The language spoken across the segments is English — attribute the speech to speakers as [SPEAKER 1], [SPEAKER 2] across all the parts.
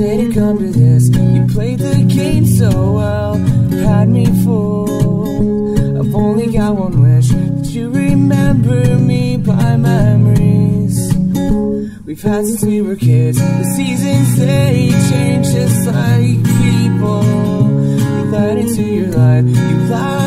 [SPEAKER 1] How did it come to this? You played the game so well, had me fooled. I've only got one wish that you remember me by memories. We've had since we were kids. The seasons they change just like people. You let into your life. You lie,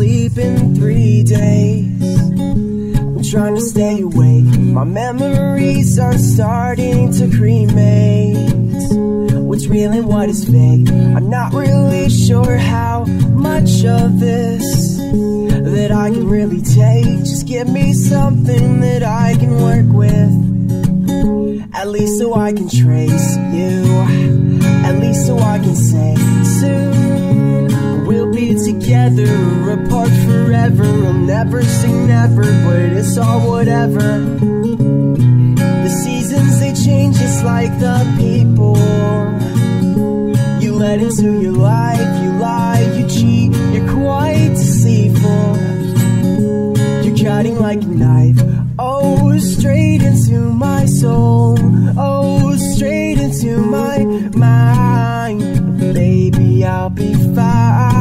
[SPEAKER 1] sleep in three days. I'm trying to stay awake. My memories are starting to cremate. What's real and what is fake? I'm not really sure how much of this that I can really take. Just give me something that I can work with. At least so I can trace you. At least so I can say soon together, apart forever. We'll never say never, but it's all whatever. The seasons they change just like the people. You let into your life, you lie, you cheat, you're quite deceitful. You're cutting like a knife. Oh, straight into my soul. Oh, straight into my mind. Baby, I'll be fine.